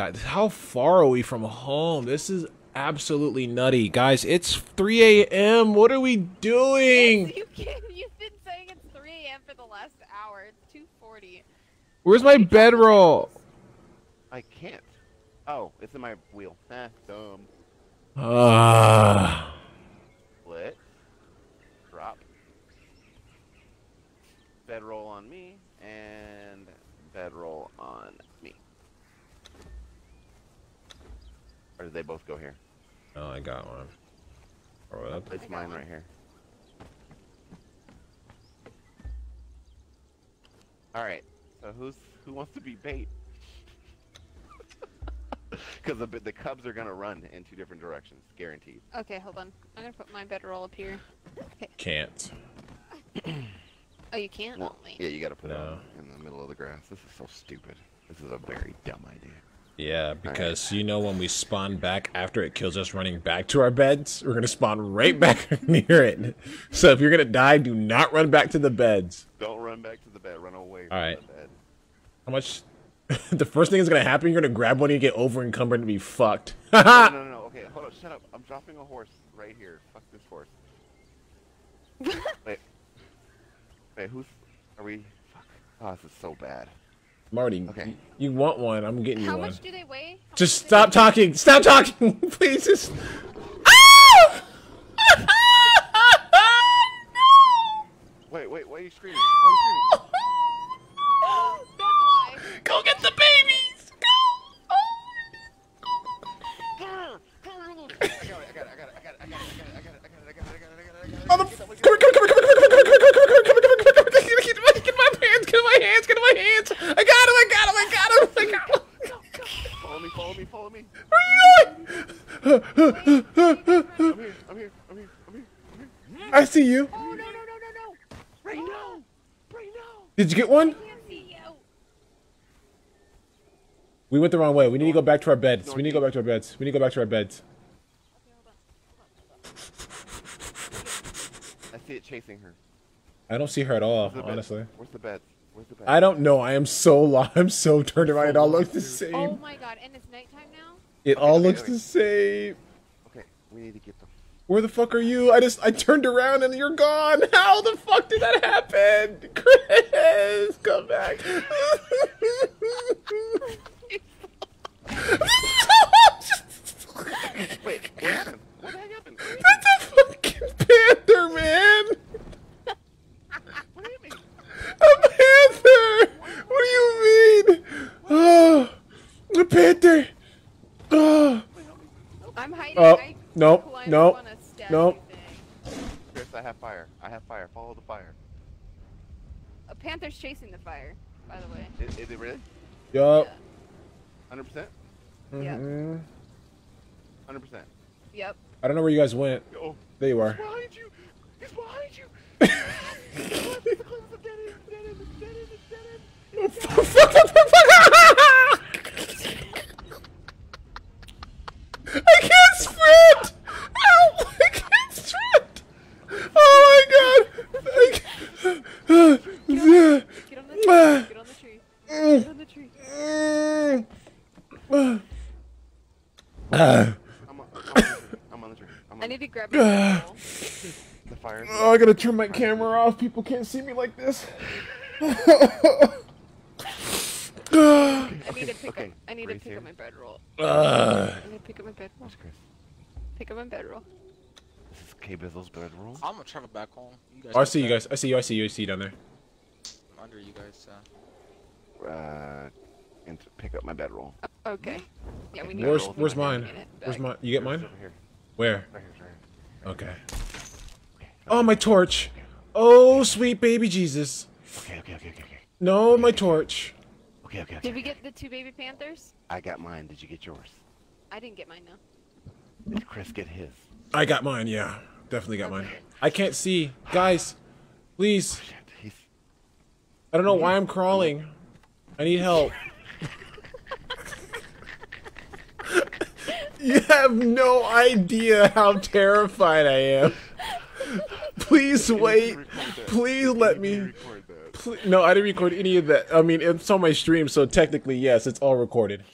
guys. How far are we from home? This is absolutely nutty. Guys, it's 3 a.m. What are we doing? Yes, you can. You've been saying it's 3 a.m. for the last hour. It's 2.40. Where's my bedroll? I can't. Oh, it's in my wheel. Eh, dumb. Ah. Uh... Split. Drop. Bedroll on me, and bedroll on me. Or did they both go here? Oh, I got one. Or what? It's mine one. right here. All right. So who's who wants to be bait? Because the the cubs are gonna run in two different directions, guaranteed. Okay, hold on. I'm gonna put my bedroll up here. Okay. Can't. oh, you can't. Well, yeah, you gotta put no. it in the middle of the grass. This is so stupid. This is a very dumb idea. Yeah, because right. you know when we spawn back after it kills us running back to our beds, we're gonna spawn right back near it. So if you're gonna die, do not run back to the beds. Don't run back to the bed, run away All right. How much the first thing that's gonna happen, you're gonna grab one and you get over encumbered and be fucked. no, no, no, no, okay, hold on, shut up. I'm dropping a horse right here. Fuck this horse. Wait. Wait, who's are we fuck. Oh, this is so bad. Marty, okay. you want one? I'm getting How you one. How much do they weigh? How just stop talking. Stop talking, please. Just. Ah! no! Wait, wait. Why are you screaming? Why are you screaming? Where are you going? I'm here, I'm here, I'm here, I'm here, I'm here, I'm here. I see you. Oh no no no no no! Right now! Right now! Did you get one? Can't see you. We went the wrong way. We need to go back to our beds. We need to go back to our beds. We need to go back to our beds. Okay, hold on. I see it chasing her. I don't see her at all, Where's honestly. Where's the bed? Where's the bed? I don't know. I am so lost. I'm so turned around. It all looks the same. Oh same. my god! And it's nighttime now. It all okay, looks okay. the same. Okay, we need to get them. Where the fuck are you? I just I turned around and you're gone. How the fuck did that happen? Chris, come back. Wait, what happened? What the heck happened? That's a fucking panther, man. What hit me? A panther. What do you mean? Oh, a panther. Oh, I'm hiding. Oh, I nope, nope, up on a statue nope. Chris, I have fire. I have fire. Follow the fire. A panther's chasing the fire. By the way. Is, is it really? yup. 100%? Yeah. Mhm. 100%. Yep. I don't know where you guys went. Oh, There you are. behind you! He's behind you! It's close, it's close, it's dead end, dead end, it's dead end, it's dead end. It's I can't sprint! Ow! I can't sprint! Oh my god! I can't- Get on the tree. Get on the tree. Get on the tree. Ah. I'm on, I'm on the tree. I'm on the tree. I'm I need to grab my pole. the fire. Oh, I gotta turn my camera off. People can't see me like this. I need to pick okay. up. I need to pick here. up my bedroll. Ah. I need to pick up my bedroll. Where's Chris? Pick up my bedroll. This is K Bizzle's bedroom. I'm gonna travel back home. You guys Oh, I get see you guys. I see you. I see you. I see you down there. I'm under you guys. Uh, Uh, and to pick up my bedroll. Okay. Yeah, we need. Where's to Where's mine? Where's back. mine? You get mine? Over here. Where? Right here, right here. Okay. Oh, my torch. Oh, sweet baby Jesus. Okay, okay, okay, okay, okay. No, my torch. Okay, okay, okay. Did we get the two baby panthers? I got mine. Did you get yours? I didn't get mine. No. Did Chris get his? I got mine. Yeah, definitely got mine. I can't see, guys. Please. Shit, he's. I don't know why I'm crawling. I need help. You have no idea how terrified I am. Please wait. Please let me. Please, no, I didn't record any of that. I mean, it's on my stream, so technically, yes, it's all recorded.